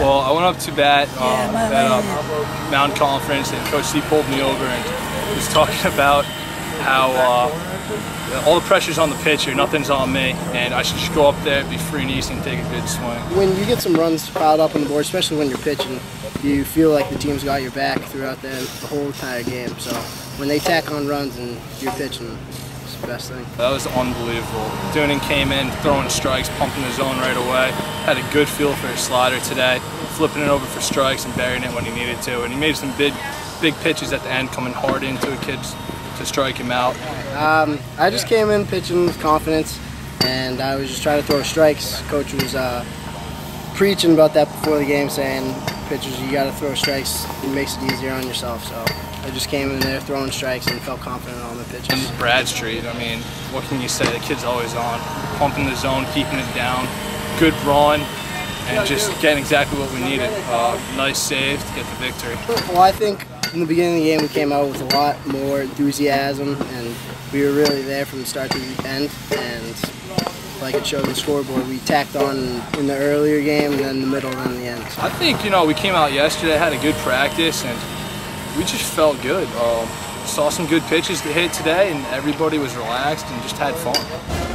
went up to bat um, at uh, Mountain Conference, and Coach C pulled me over and was talking about how uh, all the pressure's on the pitcher, nothing's on me, and I should just go up there, be free and easy, and take a good swing. When you get some runs piled up on the board, especially when you're pitching, you feel like the team's got your back throughout the, the whole entire game. So when they tack on runs and you're pitching, it's the best thing. That was unbelievable. Doonan came in, throwing strikes, pumping the zone right away. Had a good feel for his slider today, flipping it over for strikes and burying it when he needed to. And he made some big, big pitches at the end, coming hard into a kid to strike him out. Um, I just came in pitching with confidence, and I was just trying to throw strikes. Coach was uh, preaching about that before the game, saying, pitchers, you got to throw strikes. It makes it easier on yourself. So I just came in there throwing strikes and felt confident on the pitches. And Bradstreet, I mean, what can you say? The kid's always on, pumping the zone, keeping it down, good run, and just getting exactly what we needed. Uh, nice save to get the victory. Well, I think in the beginning of the game we came out with a lot more enthusiasm, and we were really there from the start to the end. And like it showed the scoreboard, we tacked on in the earlier game, and then the middle, and then the end. I think you know we came out yesterday, had a good practice, and we just felt good. Um, saw some good pitches to hit today, and everybody was relaxed and just had fun.